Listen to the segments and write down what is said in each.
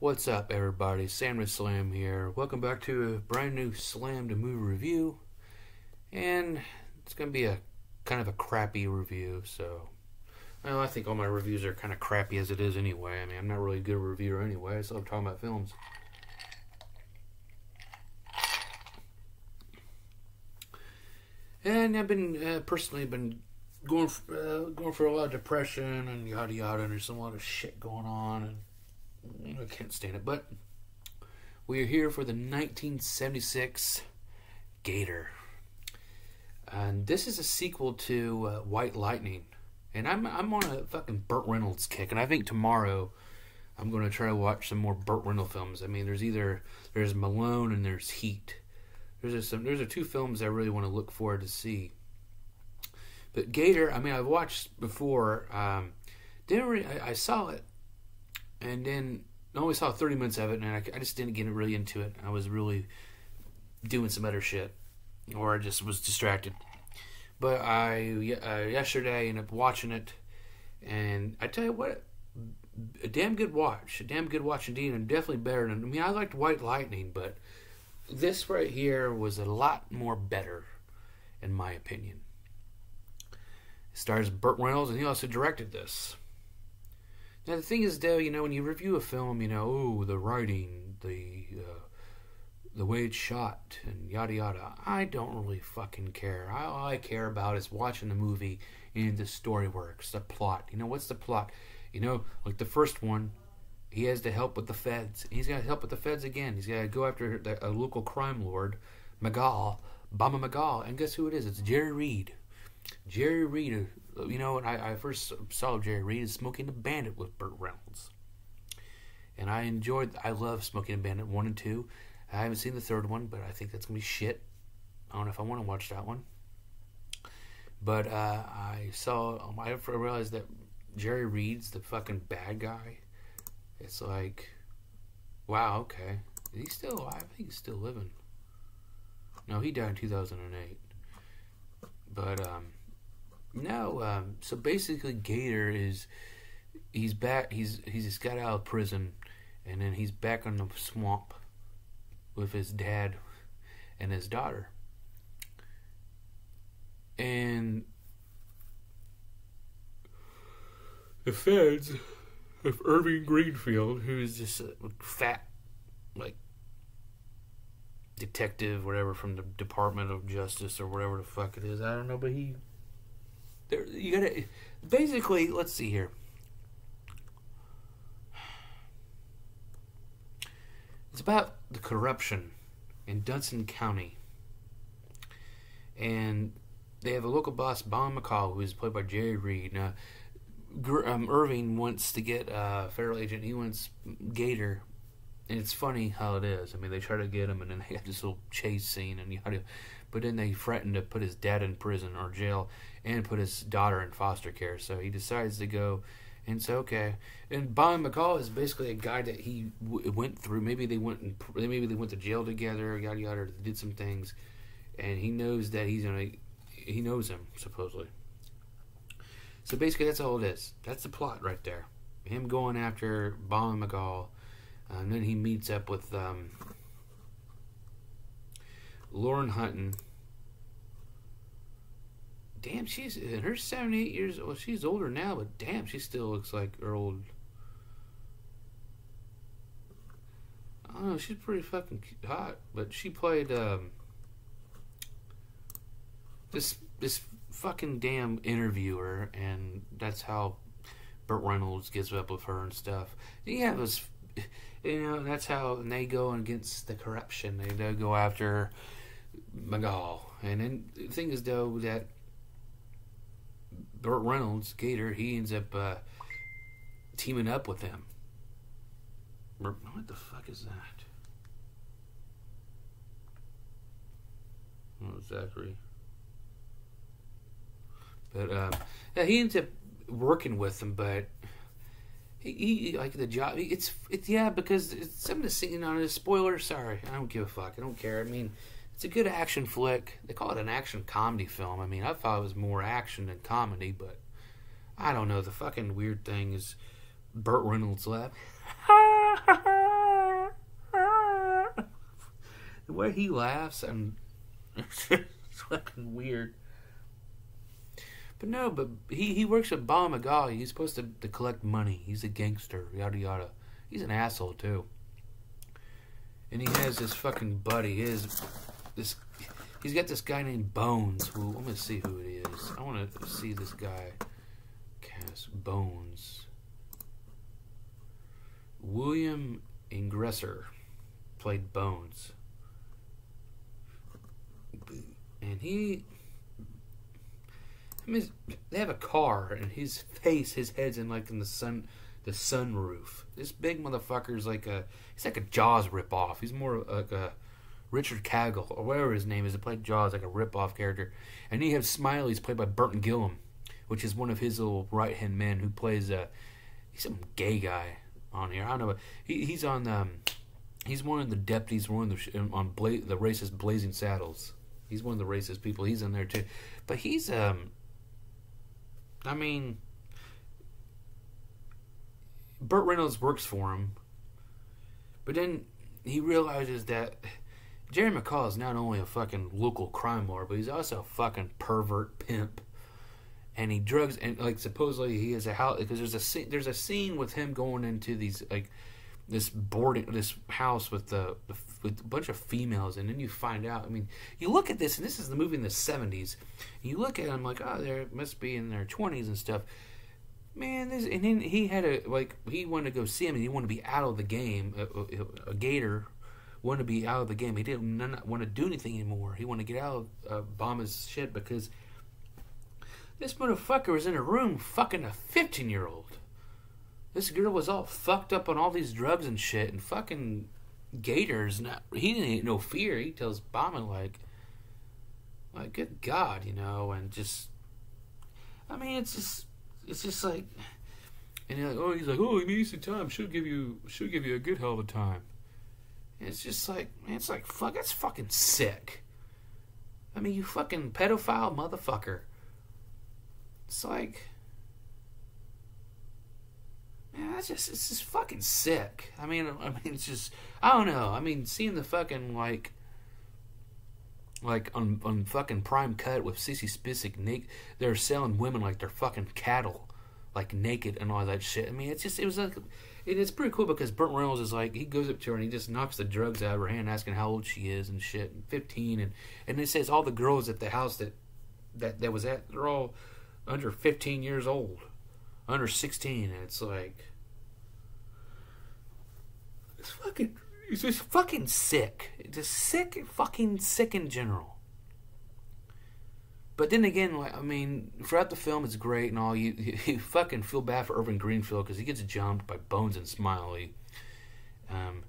What's up, everybody? Sam Slam here. Welcome back to a brand new Slammed Movie review. And it's going to be a kind of a crappy review, so. Well, I think all my reviews are kind of crappy as it is anyway. I mean, I'm not really a good reviewer anyway, so I'm talking about films. And I've been, uh, personally, been going, uh, going for a lot of depression and yada yada, and there's a lot of shit going on, and I can't stand it. But we are here for the 1976 Gator. And this is a sequel to uh, White Lightning. And I'm I'm on a fucking Burt Reynolds kick, and I think tomorrow I'm going to try to watch some more Burt Reynolds films. I mean, there's either there's Malone and there's Heat. There's some there's a two films I really want to look forward to see. But Gator, I mean, I've watched before. Um, didn't really, I, I saw it and then I only saw 30 minutes of it, and I, I just didn't get really into it. I was really doing some other shit, or I just was distracted. But I uh, yesterday ended up watching it, and I tell you what, a damn good watch, a damn good watch indeed, and definitely better than. I mean, I liked White Lightning, but this right here was a lot more better, in my opinion. It stars Burt Reynolds, and he also directed this. Now the thing is, though, you know, when you review a film, you know, oh, the writing, the uh, the way it's shot, and yada yada. I don't really fucking care. All I care about is watching the movie and the story works, the plot. You know, what's the plot? You know, like the first one, he has to help with the feds. He's got to help with the feds again. He's got to go after the, a local crime lord, McCall, Bama McCall, and guess who it is? It's Jerry Reed. Jerry Reed, you know, I, I first saw Jerry Reed Smokey and the Bandit with Burt Reynolds. And I enjoyed, I love Smokey and the Bandit 1 and 2. I haven't seen the third one, but I think that's going to be shit. I don't know if I want to watch that one. But uh, I saw, um, I realized that Jerry Reed's the fucking bad guy. It's like, wow, okay. Is he still alive? I think he's still living. No, he died in 2008. But, um, no, um, so basically, Gator is he's back. He's he's just got out of prison, and then he's back on the swamp with his dad and his daughter. And the feds of Irving Greenfield, who's just a fat, like detective, whatever, from the Department of Justice or whatever the fuck it is. I don't know, but he there you gotta basically let's see here. It's about the corruption in Dunson County. And they have a local boss Bon McCall who is played by Jerry Reed. Now um, Irving wants to get a federal agent he wants Gator and it's funny how it is. I mean, they try to get him, and then they have this little chase scene, and you have to, but then they threaten to put his dad in prison or jail and put his daughter in foster care. So he decides to go, and so okay. And Bon McCall is basically a guy that he went through. Maybe they went, and, maybe they went to jail together, yada yada, did some things, and he knows that he's gonna, he knows him supposedly. So basically, that's all it is. That's the plot right there. Him going after Bon McCall and then he meets up with um, Lauren Hutton. Damn, she's in her 78 years Well, She's older now, but damn, she still looks like her old. I don't know. She's pretty fucking hot, but she played um, this this fucking damn interviewer, and that's how Burt Reynolds gets up with her and stuff. Yeah, was you know, that's how they go against the corruption. They, they go after McCall. And then the thing is, though, that Burt Reynolds, Gator, he ends up uh, teaming up with them. What the fuck is that? Oh, Zachary. But uh, yeah, he ends up working with them, but he, like the job. It's it's yeah because it's something to see. You know, a spoiler. Sorry, I don't give a fuck. I don't care. I mean, it's a good action flick. They call it an action comedy film. I mean, I thought it was more action than comedy, but I don't know. The fucking weird thing is Burt Reynolds laugh. the way he laughs and it's fucking weird. But no, but he, he works Bob McGaw. He's supposed to, to collect money. He's a gangster, yada yada. He's an asshole too. And he has this fucking buddy. His this he's got this guy named Bones. Who let me see who it is. I want to see this guy. Cast Bones. William Engesser played Bones. And he I mean, they have a car, and his face, his head's in like in the sun, the sunroof. This big motherfucker's like a, he's like a Jaws ripoff. He's more like a Richard Cagle, or whatever his name is. He played Jaws like a ripoff character, and he has Smiley's played by Burton Gilliam, which is one of his little right hand men who plays a, he's some gay guy on here. I don't know, he he's on um, he's one of the deputies, one of the on Bla- the racist Blazing Saddles. He's one of the racist people. He's in there too, but he's um I mean, Burt Reynolds works for him, but then he realizes that Jerry McCall is not only a fucking local crime lord, but he's also a fucking pervert pimp. And he drugs and like supposedly he is a house because there's a scene, there's a scene with him going into these like this boarding this house with the, with a bunch of females, and then you find out. I mean, you look at this, and this is the movie in the '70s. And you look at them like, oh, they must be in their 20s and stuff. Man, this and then he had a like he wanted to go see him, and he wanted to be out of the game. A, a, a Gator wanted to be out of the game. He didn't not want to do anything anymore. He wanted to get out of uh, Bama's shit because this motherfucker was in a room fucking a 15 year old. This girl was all fucked up on all these drugs and shit, and fucking Gator's not. He didn't no fear. He tells Bama like, like, good God, you know, and just. I mean, it's just, it's just like, and like, oh, he's like, oh, he needs some time. She'll give you, she'll give you a good hell of a time. It's just like, man, it's like, fuck, that's fucking sick. I mean, you fucking pedophile motherfucker. It's like man, that's just it's just fucking sick. I mean, I mean, it's just I don't know. I mean, seeing the fucking like like on on fucking prime cut with Sissy Spacek, naked, they're selling women like they're fucking cattle, like naked and all that shit. I mean, it's just it was like it's pretty cool because Burt Reynolds is like he goes up to her and he just knocks the drugs out of her hand, asking how old she is and shit, and fifteen, and and it says all the girls at the house that that that was at they're all under fifteen years old under 16 and it's like it's fucking it's just fucking sick. It's just sick fucking sick in general but then again like i mean throughout the film it's great and all. You you, fucking feel bad for irving greenfield because he gets jumped by bones and smiley. Um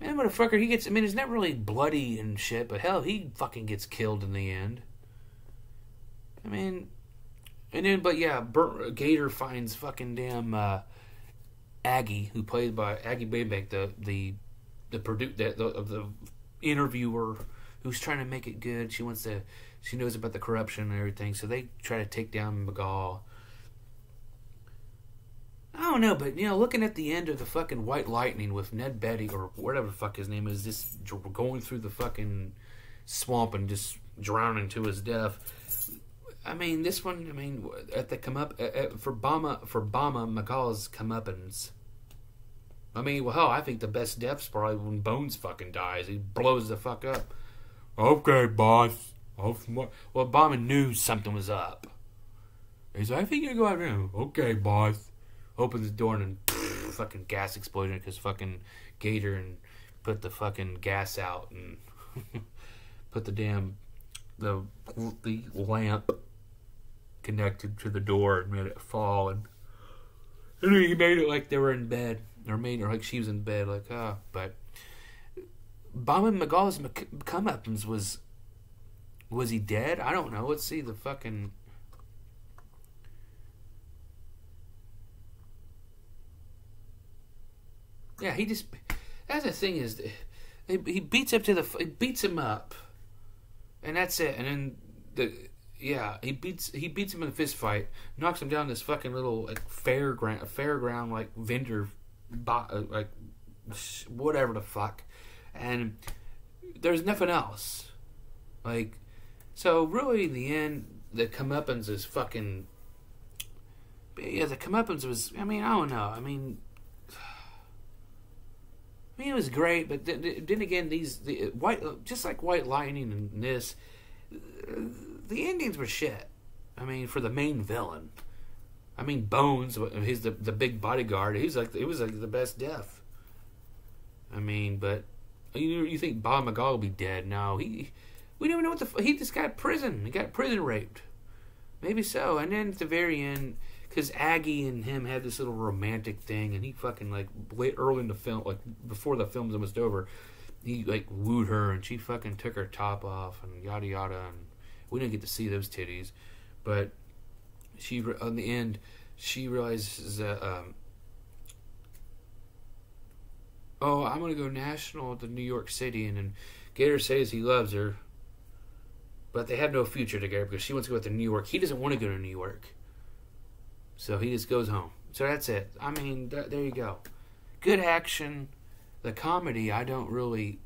man motherfucker he gets i mean it's not really bloody and shit but hell he fucking gets killed in the end. I mean and then, but yeah, Burt, Gator finds fucking damn uh, Aggie, who played by Aggie Maybank, the the the produ- the, the, the interviewer who's trying to make it good. She wants to, she knows about the corruption and everything, so they try to take down McGaw. I don't know, but you know, looking at the end of the fucking White Lightning with Ned Beatty or whatever the fuck his name is, just going through the fucking swamp and just drowning to his death I mean, this one. I mean, at the come up uh, for Bama for Bama McCall's comeuppance. I mean, well, hell, I think the best death's probably when Bones fucking dies. He blows the fuck up. Okay, boss. Well, Bama knew something was up. He's like, I think you go out there. Okay, boss. Opens the door and pff, fucking gas explosion because fucking Gator and put the fucking gas out and put the damn the the lamp connected to the door and made it fall. And, and he made it like they were in bed, or made her like she was in bed, like ah. Oh. But Bama McGaw's comeuppance was was he dead? I don't know. Let's see the fucking. Yeah, he just. That's the thing is, he beats up to the. He beats him up, and that's it. And then the yeah, he beats he beats him in a fist fight, knocks him down this fucking little like fairground fairground like vendor, uh, like whatever the fuck, and there's nothing else. Like, so really, in the end, the comeuppance is fucking. Yeah, the comeuppance was. I mean, I don't know. I mean, I mean, it was great, but then, then again, these the white, just like White Lightning and this, the Indians were shit. I mean, for the main villain. I mean, Bones, he's the the big bodyguard. He's like, it was like the best death. I mean, but you you think Bob McGaw will be dead? No, he we don't even know what the he just got prison. He got prison raped. Maybe so. And then at the very end, because Aggie and him had this little romantic thing, and he fucking like late early in the film, like before the film's almost over, he like wooed her, and she fucking took her top off, and yada yada, and we didn't get to see those titties, but she on the end she realizes that. Um, oh, I'm gonna go national to New York City, and then Gator says he loves her, but they have no future together because she wants to go to New York. He doesn't want to go to New York, so he just goes home. So that's it. I mean, th- there you go. Good action. The comedy, I don't really.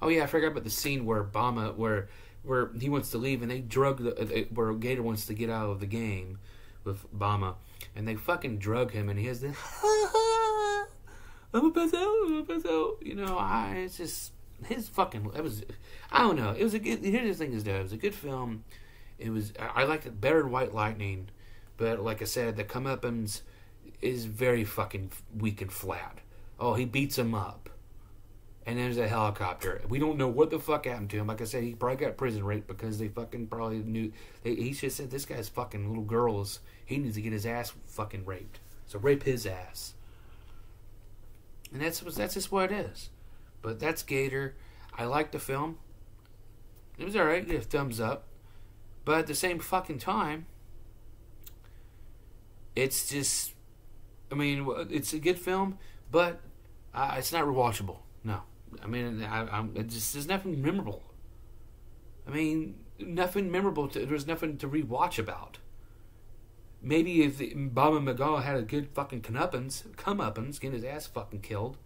Oh yeah, I forgot about the scene where Obama, where where he wants to leave, and they drug the where Gator wants to get out of the game with Obama, and they fucking drug him, and he has the. I'm a pass out. I'm a pass out. You know, I it's just his fucking. It was. I don't know. It was a good. Here's the thing: is that it was a good film. It was. I, liked it better than White Lightning, but like I said, the comeuppance is very fucking weak and flat. Oh, he beats him up. And there's a helicopter. We don't know what the fuck happened to him. Like I said, he probably got prison rape because they fucking probably knew. They, he just said, this guy's fucking little girls. He needs to get his ass fucking raped. So rape his ass. And that's that's just what it is. But that's Gator. I like the film. It was alright. Give thumbs up. But at the same fucking time, it's just. I mean, it's a good film, but uh, it's not rewatchable. No, I mean, I, it just there's nothing memorable. I mean, nothing memorable. To, there's nothing to rewatch about. Maybe if Bobby McGaw had a good fucking comeuppance, comeuppance, getting his ass fucking killed,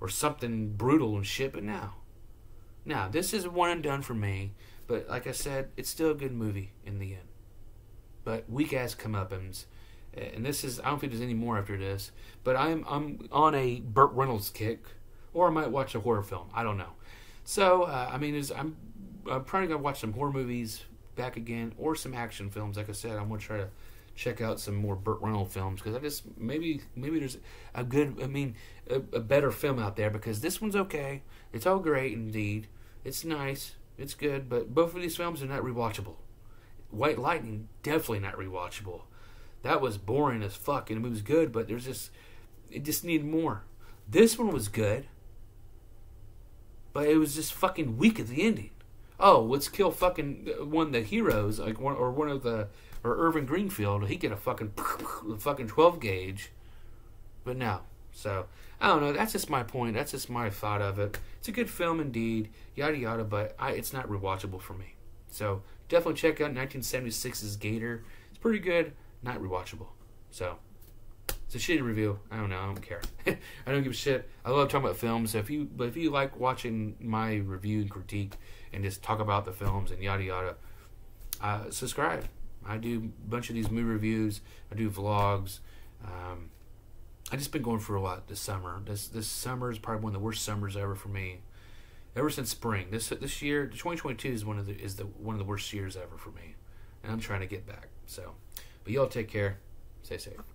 or something brutal and shit. But now, now this is one and done for me. But like I said, it's still a good movie in the end. But weak ass comeuppance and this is I don't think there's any more after this, but I'm I'm on a Burt Reynolds kick, or I might watch a horror film. I don't know. So uh, I mean, I'm I'm trying to watch some horror movies back again, or some action films. Like I said, I'm gonna try to check out some more Burt Reynolds films because I just maybe maybe there's a good I mean a, a better film out there because this one's okay. It's all great indeed. It's nice. It's good, but both of these films are not rewatchable. White Lightning definitely not rewatchable that was boring as fuck, and it was good, but there's just it just needed more. This one was good, but it was just fucking weak at the ending. Oh, let's kill fucking uh, one of the heroes, like one or one of the or Irving Greenfield. He get a fucking fucking twelve gauge, but no. So I don't know. That's just my point. That's just my thought of it. It's a good film indeed, yada yada, but I, it's not rewatchable for me. So definitely check out 1976's Gator. It's pretty good not rewatchable. So it's a shitty review. I don't know. I don't care. I don't give a shit. I love talking about films. So if you but if you like watching my review and critique and just talk about the films and yada yada, uh, subscribe. I do a bunch of these movie reviews. I do vlogs. Um, I just been going for a lot this summer. This this summer is probably one of the worst summers ever for me. Ever since spring, this this year, 2022 is one of the is the one of the worst years ever for me, and I'm trying to get back. So. But y'all take care. Stay safe.